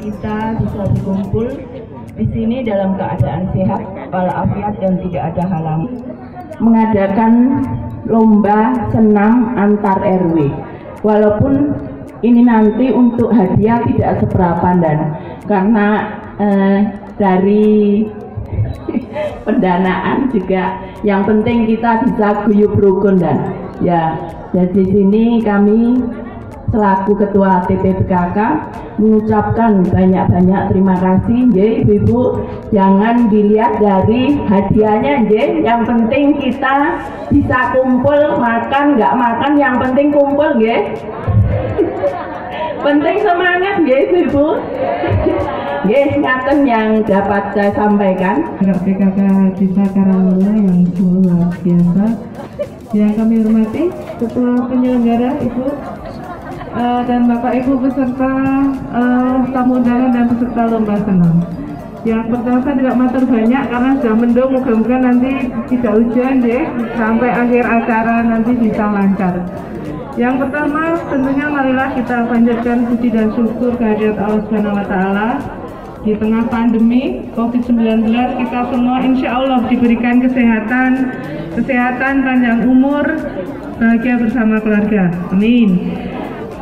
kita bisa berkumpul di sini dalam keadaan sehat, walafiat dan tidak ada halang. Mengadakan lomba senam antar RW. Walaupun ini nanti untuk hadiah tidak seberapa dan karena eh, dari pendanaan juga yang penting kita bisa guyup rukun dan ya jadi sini kami selaku Ketua TPPKK mengucapkan banyak-banyak terima kasih J, Ibu jangan dilihat dari hadiahnya J, yang penting kita bisa kumpul makan nggak makan yang penting kumpul J. penting semangat J, Ibu Yes, ngaten yang dapat saya sampaikan. PKK Desa Karangula yang luar biasa. Yang kami hormati Ketua Penyelenggara Ibu uh, dan Bapak Ibu peserta uh, tamu undangan dan peserta lomba senam. Yang pertama saya tidak matur banyak karena sudah mendung, moga-moga nanti tidak hujan deh sampai akhir acara nanti bisa lancar. Yang pertama tentunya marilah kita panjatkan puji dan syukur kehadirat Allah Subhanahu wa taala di tengah pandemi COVID-19 kita semua insya Allah diberikan kesehatan, kesehatan panjang umur, bahagia bersama keluarga. Amin.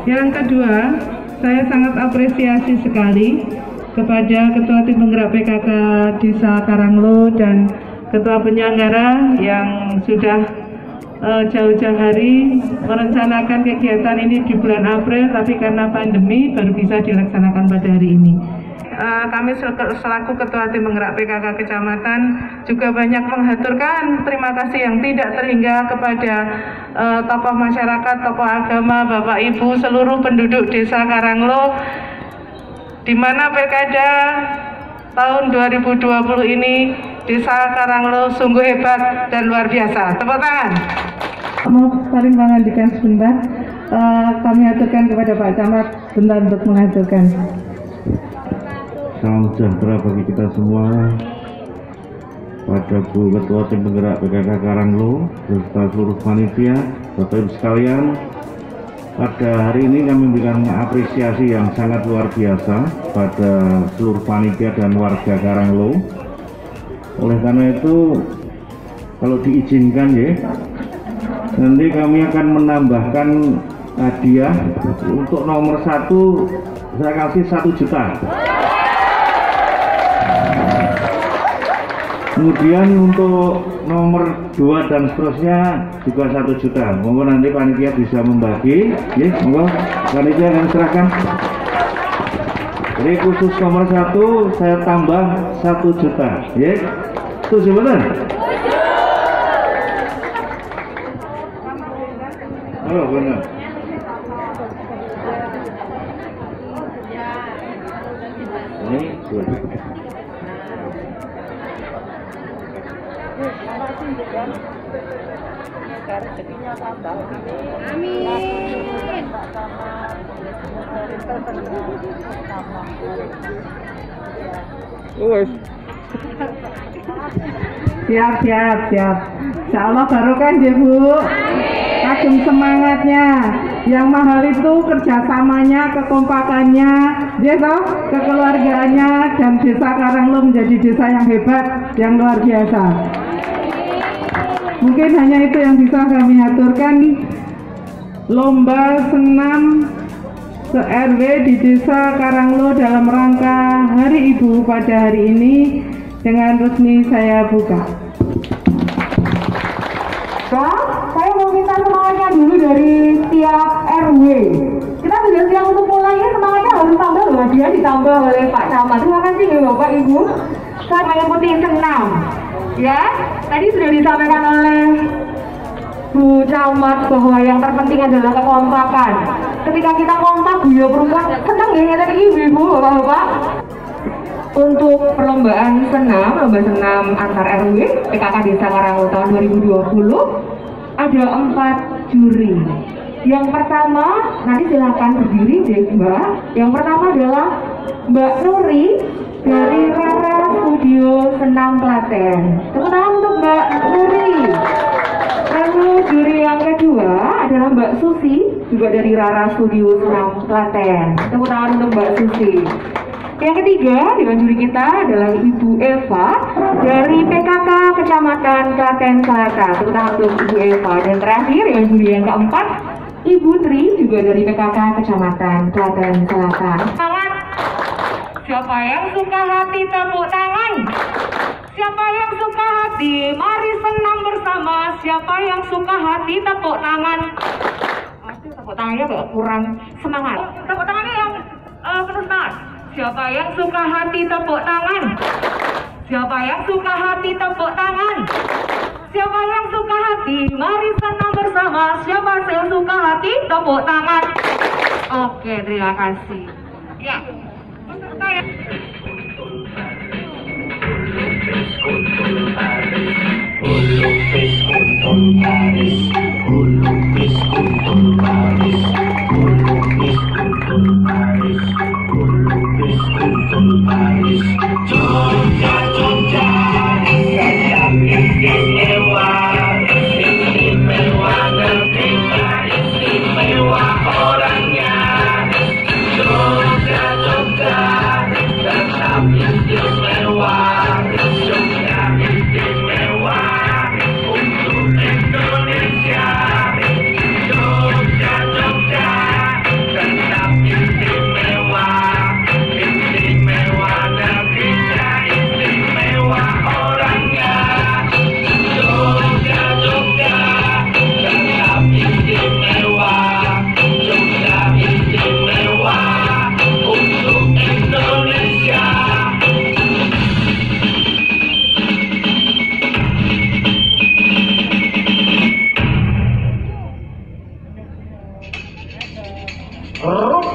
Yang kedua, saya sangat apresiasi sekali kepada Ketua Tim Penggerak PKK Desa Karanglo dan Ketua Penyelenggara yang sudah uh, jauh-jauh hari merencanakan kegiatan ini di bulan April, tapi karena pandemi baru bisa dilaksanakan pada hari ini. Uh, kami selaku Ketua Tim Penggerak PKK Kecamatan juga banyak menghaturkan terima kasih yang tidak terhingga kepada uh, tokoh masyarakat, tokoh agama, Bapak Ibu, seluruh penduduk Desa Karanglo di mana Pilkada tahun 2020 ini Desa Karanglo sungguh hebat dan luar biasa. Tepuk tangan. Mau saling mengandikan sebentar. Uh, kami aturkan kepada Pak Camat bentar untuk mengaturkan. Salam sejahtera bagi kita semua pada Bu Ketua Tim Penggerak PKK Karanglo beserta seluruh panitia, Bapak Ibu sekalian. Pada hari ini kami memberikan apresiasi yang sangat luar biasa pada seluruh panitia dan warga Karanglo. Oleh karena itu, kalau diizinkan ya, nanti kami akan menambahkan hadiah untuk nomor satu saya kasih satu juta. Kemudian untuk nomor 2 dan seterusnya juga satu juta. Monggo nanti panitia bisa membagi, ya, monggo panitia akan serahkan. Jadi khusus nomor satu saya tambah satu juta, ya. Setuju benar? Oh benar. Ini dua juta. Wes. Siap, siap, siap. Insya Allah barokah ya Bu. Kagum semangatnya. Yang mahal itu kerjasamanya, kekompakannya, ya toh, kekeluargaannya dan desa Karanglo menjadi desa yang hebat, yang luar biasa. Mungkin hanya itu yang bisa kami aturkan. Lomba senam se-RW di Desa Karanglo dalam rangka Hari Ibu pada hari ini dengan resmi saya buka. Nah, saya mau minta semangatnya dulu dari tiap RW. Kita sudah siap untuk mulai ya, semangatnya harus tambah loh, dia ditambah oleh Pak Camat. Terima kasih ya Bapak Ibu. Saya mengikuti senam. Ya, tadi sudah disampaikan oleh Bu Camat bahwa yang terpenting adalah kekompakan. Ketika kita kompak, guyub rukun, senang ya tadi ibu-ibu, bapak-bapak. Untuk perlombaan senam, lomba senam antar RW PKK Desa Karanglo tahun 2020 ada empat juri. Yang pertama, nanti silahkan berdiri deh Mbak. Yang pertama adalah Mbak Nuri dari Rara Studio Senam Klaten. Tepuk tangan untuk Mbak Nuri. Lalu juri yang kedua adalah Mbak Susi, juga dari Rara Studio Senam Klaten. Tepuk tangan untuk Mbak Susi. Yang ketiga dengan juri kita adalah Ibu Eva dari PKK Kecamatan Klaten Selatan. Tepuk tangan untuk Ibu Eva. Dan terakhir dengan juri yang keempat Ibu Tri juga dari PKK Kecamatan Klaten Selatan. Tangan. Siapa yang suka hati tepuk tangan? Siapa yang suka hati? Mari senang bersama. Siapa yang suka hati tepuk tangan? Aduh, tepuk tangannya agak kurang semangat. Tepuk tangannya yang uh, penuh semangat. Siapa yang suka hati tepuk tangan? Siapa yang suka hati tepuk tangan? Siapa yang suka hati? Mari senang bersama. Siapa yang suka hati tepuk tangan? Oke, terima kasih. Ya. López con Tolpares, con López con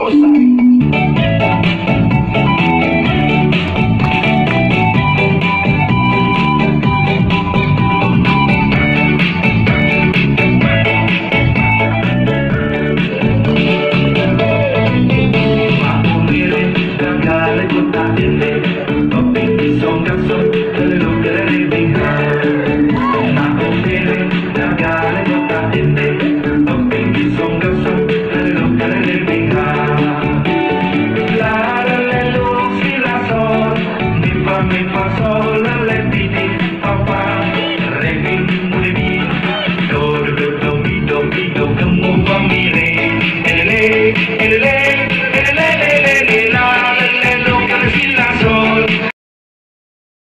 会来。me more.